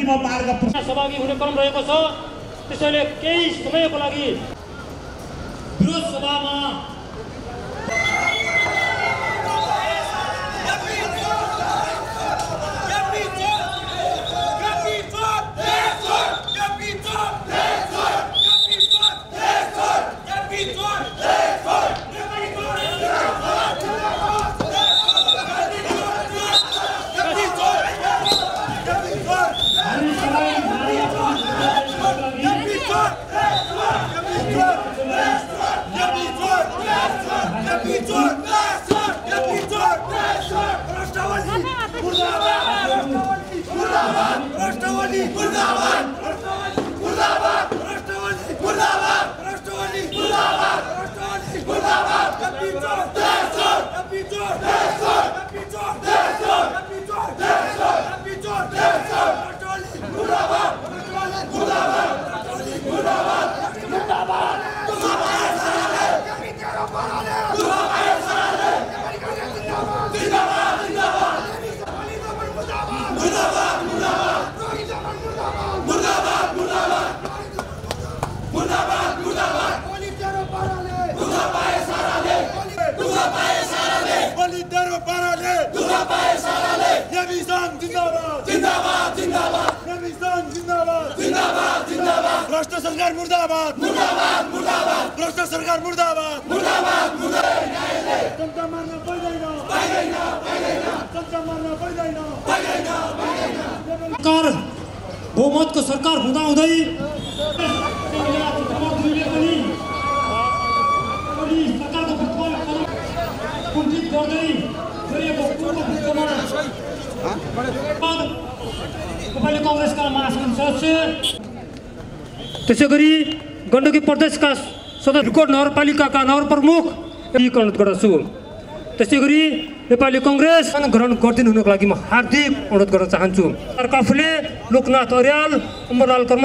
अन्तिम मार्ग सहभागी हुने क्रम रहेको छ। त्यसैले केही समयको लागि विरोध सभामा Capitão! जिंदाबाद जिंदाबाद जिंदाबाद ये जिंदाबाद जिंदाबाद जिंदाबाद राष्ट्र सरकार मुर्दाबाद मुर्दाबाद मुर्दाबाद राष्ट्र सरकार मुर्दाबाद मुर्दाबाद मुर्दाबाद जनता मार्न पाइँदैन पाइँदैन पाइँदैन जनता मार्न पाइँदैन पाइँदैन पाइँदैन सरकार बहुमतको सरकार पनि पनि सरकारको कुण्ठित गर्दै गरिएको पूर्व त्यसै गरी गण्डकी प्रदेशका सदस्य रुकोट नगरपालिकाका नगर प्रमुख एकीकरण गर्दछु त्यसै गरी नेपाली कङ्ग्रेस ग्रहण गरिदिनु हुनुको लागि म हार्दिक अनुरोध गर्न चाहन्छु सरकार काफले लोकनाथ अर्याल अमरलाल कर्म